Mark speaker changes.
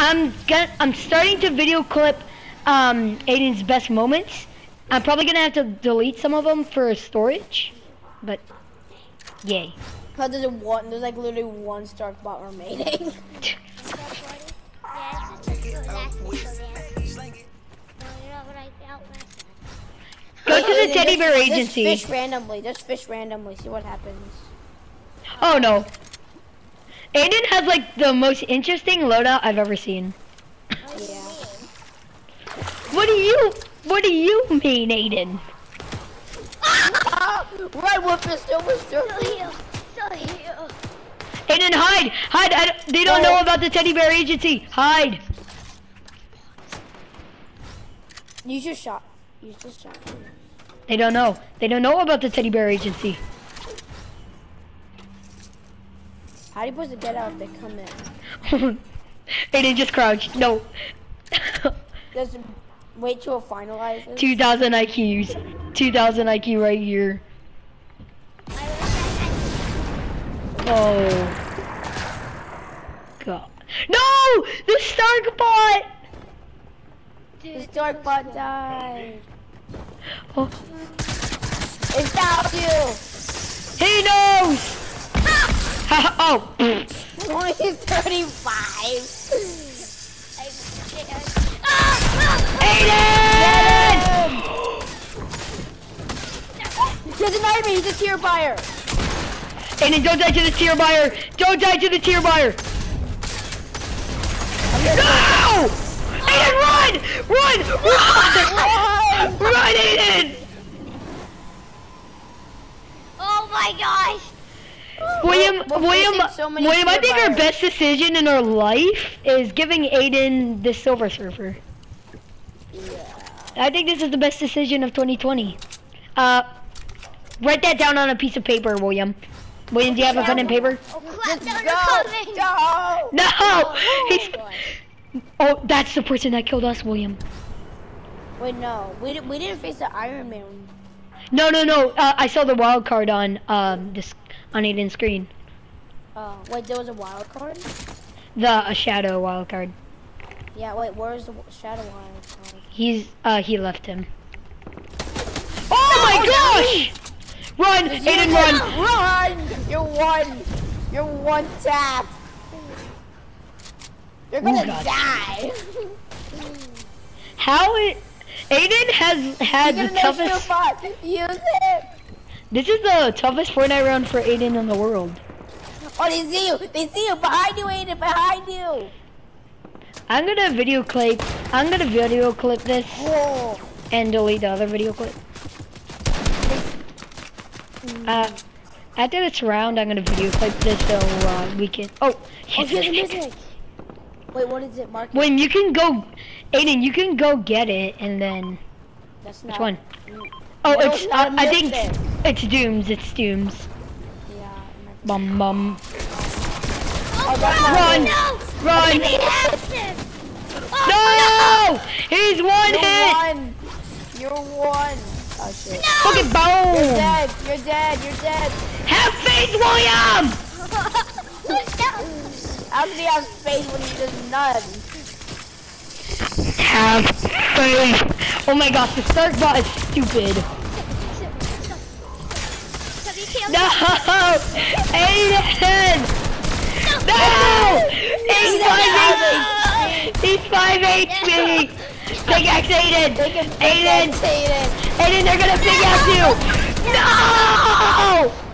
Speaker 1: I'm gonna, I'm starting to video clip um, Aiden's best moments. I'm probably gonna have to delete some of them for storage, but yay.
Speaker 2: Cause there's one, there's like literally one Stark bot remaining.
Speaker 1: Go to the teddy bear agency.
Speaker 2: just fish randomly, just fish randomly, see what happens.
Speaker 1: Oh no. Aiden has like the most interesting loadout I've ever seen.
Speaker 2: Yeah.
Speaker 1: What do you what do you mean, Aiden?
Speaker 2: Ah! Right, Whooper, still was still. here.
Speaker 1: Aiden, hide! Hide! I, don't- they don't
Speaker 2: Oh.
Speaker 1: know about the teddy bear agency. Hide!
Speaker 2: Use your shot. Use your shot.
Speaker 1: They don't know. They don't know about the teddy bear agency.
Speaker 2: How are you supposed to get out if they come in?
Speaker 1: Aiden just crouched. No.
Speaker 2: Just wait till it finalizes.
Speaker 1: 2000 IQs. 2000 IQ right here. Oh. God. No! The Stark bot!
Speaker 2: The Stark bot died.
Speaker 1: Oh.
Speaker 2: It's down you.
Speaker 1: He knows! Oh.
Speaker 2: Only 35.
Speaker 1: Aiden!
Speaker 2: He doesn't know me. He's a tier buyer.
Speaker 1: Aiden, don't die to the tier buyer! Don't die to the tier buyer! No! Aiden, run! Run! Run! Run, Aiden!
Speaker 3: Oh my gosh!
Speaker 1: William,
Speaker 2: We're
Speaker 1: William,
Speaker 2: facing so
Speaker 1: William, I think our best decision in our life is giving Aiden the Silver Surfer. Yeah. I think this is the best decision of 2020. Uh, write that down on a piece of paper, William. William, do you have a pen and paper?
Speaker 3: Oh crap,
Speaker 2: Just
Speaker 3: they're
Speaker 2: go.
Speaker 3: coming!
Speaker 2: Go.
Speaker 1: No! He's, oh, that's the person that killed us, William.
Speaker 2: Wait, no. We, di- we didn't face the Iron Man.
Speaker 1: No, no, no. Uh, I saw the wild card on um this on Aiden's screen.
Speaker 2: Oh, wait, there was a wild card?
Speaker 1: The uh, shadow wild card.
Speaker 2: Yeah, wait, where's the Shadow Wild card?
Speaker 1: He's uh he left him. Oh my gosh! Run, Aiden, run!
Speaker 2: Run! You're one. You're one tap. You're gonna
Speaker 1: God.
Speaker 2: die.
Speaker 1: How it? Aiden has had the toughest.
Speaker 2: bot. Use it.
Speaker 1: This is the toughest Fortnite round for Aiden in the world.
Speaker 2: Oh, they see you. They see you behind you, Aiden. Behind you.
Speaker 1: I'm gonna video clip. I'm gonna video clip this
Speaker 2: Whoa.
Speaker 1: and delete the other video clip. Uh, after this round, I'm gonna video clip this so uh, we can. Oh,
Speaker 2: Oh, here's the music. Wait, what is it, Mark?
Speaker 1: When you can go, Aiden, you can go get it and then
Speaker 2: That's
Speaker 1: which
Speaker 2: not.
Speaker 1: one? Oh,
Speaker 2: No,
Speaker 1: it's uh, I think it's Dooms. It's Dooms. Bum bum.
Speaker 2: Oh,
Speaker 1: Run,
Speaker 2: it.
Speaker 1: run!
Speaker 3: He has him!
Speaker 1: No! He's one
Speaker 2: You're
Speaker 1: hit.
Speaker 2: one. You're one. Oh shit.
Speaker 1: Fucking
Speaker 2: You're dead. You're dead. You're dead.
Speaker 1: Have faith, William!
Speaker 2: How can he have faith when he does none?
Speaker 1: Have faith. Oh my gosh, the Stark bot is stupid. No! Aiden! No! He's 5 He's 5 HP! Pickaxe Aiden!
Speaker 2: They can
Speaker 1: Aiden!
Speaker 2: Aiden.
Speaker 1: Aiden, they're gonna pickaxe you! No!